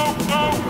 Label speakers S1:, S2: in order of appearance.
S1: go, oh, go. Oh, oh.